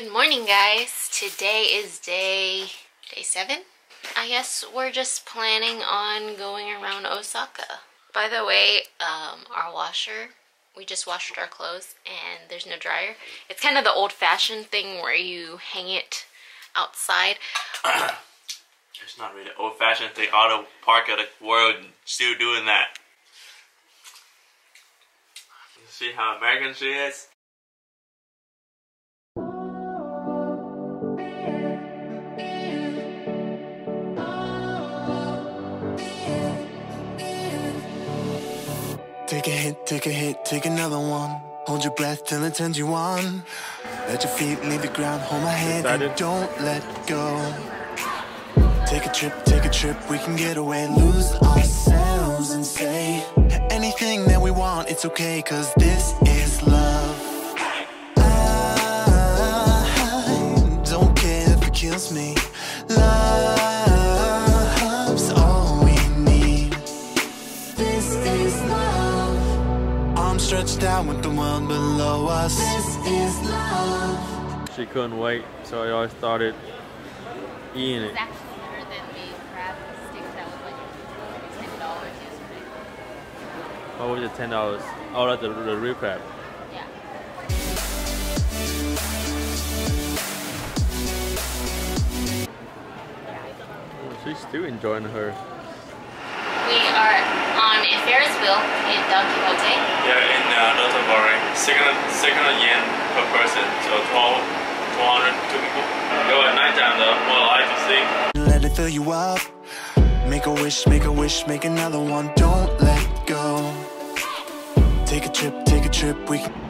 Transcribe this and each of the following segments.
Good morning guys. Today is day day 7. I guess we're just planning on going around Osaka. By the way, um, our washer, we just washed our clothes and there's no dryer. It's kind of the old-fashioned thing where you hang it outside. It's not really old-fashioned thing. Auto park of the world still doing that. You see how American she is? Take a hit, take a hit, take another one. Hold your breath till it turns you on. Let your feet leave the ground, hold my hand and don't let go. Take a trip, take a trip, we can get away, lose ourselves and say anything that we want, it's okay, cause this is love. I don't care if it kills me. Stretched out with the world below us. This is love. She couldn't wait, so I always started eating it. actually better than the crab sticks that was like $10 yesterday. What was it, ten dollars? Oh, that's the, the real crab. Yeah. She's still enjoying her. We are on a Ferris wheel in Don Quijote. Yeah, in uh, Dotonbori, second second yen per person, so 12, 200 two people. Go at nighttime though, more light to see. Let it fill you up. Make a wish, make a wish, make another one. Don't let go. Take a trip, take a trip. We can.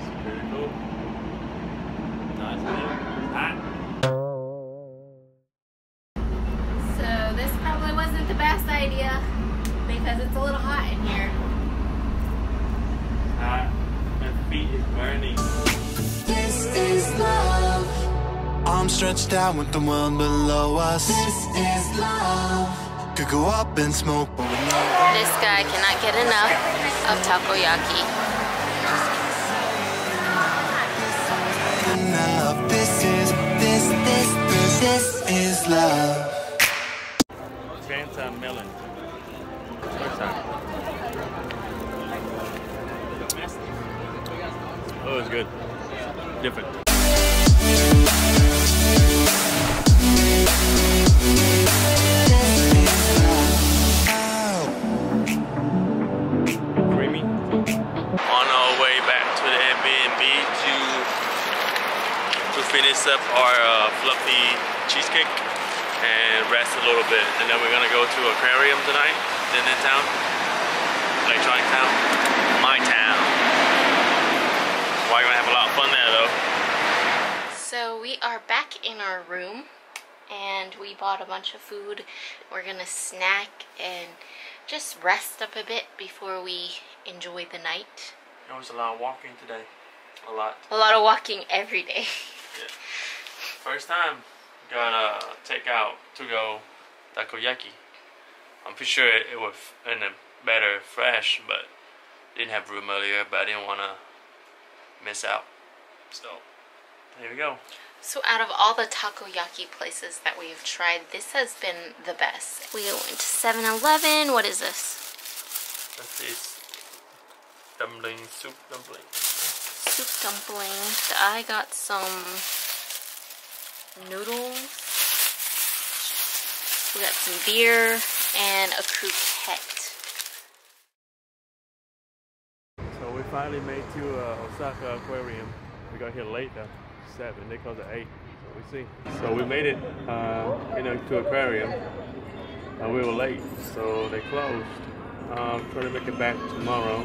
Stretched out with the world below us. This is love. Could go up in smoke, but we know. This guy cannot get enough of takoyaki. enough. This is, this, this, this, this is love. Fanta melon. Oh, it's good. Different. To up our uh, fluffy cheesecake and rest a little bit. And then we're gonna go to aquarium tonight, then in town, electronic town, my town. We're gonna have a lot of fun there though. So we are back in our room and we bought a bunch of food. We're gonna snack and just rest up a bit before we enjoy the night. There was a lot of walking today. A lot. A lot of walking every day. First time got a takeout to go takoyaki. I'm pretty sure it, it was in a better fresh, but didn't have room earlier. But I didn't want to miss out. So there we go. So out of all the takoyaki places that we've tried, this has been the best. We went to 7-Eleven. What is this? That's this dumpling soup dumpling. Soup dumplings. I got some noodles. We got some beer and a croquette. So we finally made to uh, Osaka Aquarium. We got here late though, seven. They closed at eight. So we see. So we made it, uh, you know, to aquarium, and we were late, so they closed. Um, trying to make it back tomorrow.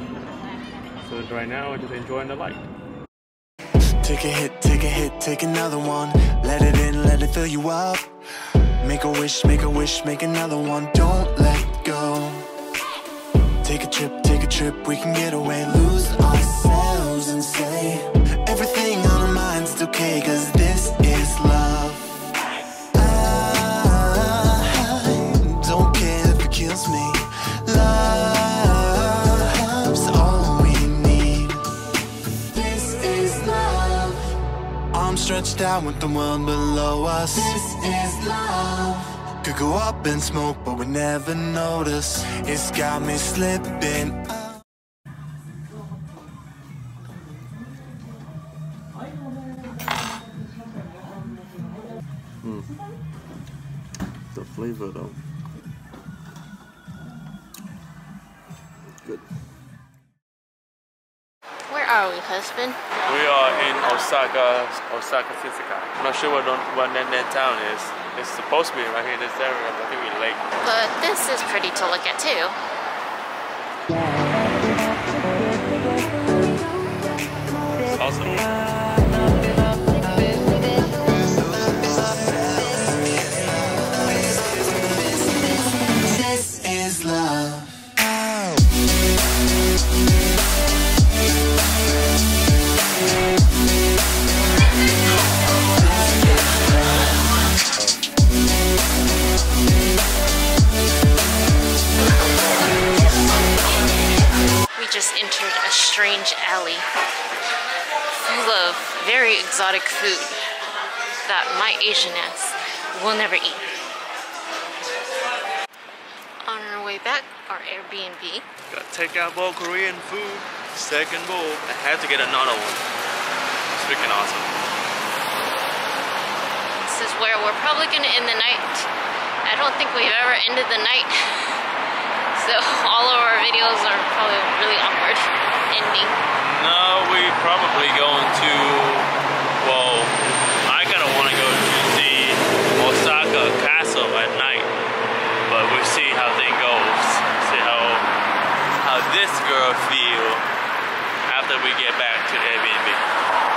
So right now, we're just enjoying the light. Take a hit, take a hit, take another one. Let it in, let it fill you up. Make a wish, make a wish, make another one. Don't let go. Take a trip, take a trip, we can get away, lose ourselves all we need. This is love. Arms stretched out with the world below us. This is love. Could go up in smoke, but we never notice. It's got me slipping. up. Hmm. The flavor though. Good. Are we, husband? We are in Osaka, Osaka Shizuoka. I'm not sure what, what that, that town is. It's supposed to be right here in this area, but I think we're late. But this is pretty to look at too. It's awesome. Strange alley full of very exotic food that my Asian ass will never eat. On our way back, our Airbnb. Got takeout bowl Korean food. Second bowl. I had to get another one. It's freaking awesome. This is where we're probably gonna end the night. I don't think we've ever ended the night. So all of our videos are probably really awkward ending. No, we probably going to. Well, I kind of want to go to the Osaka Castle at night, but we'll see how things goes. See how how this girl feel after we get back to the Airbnb.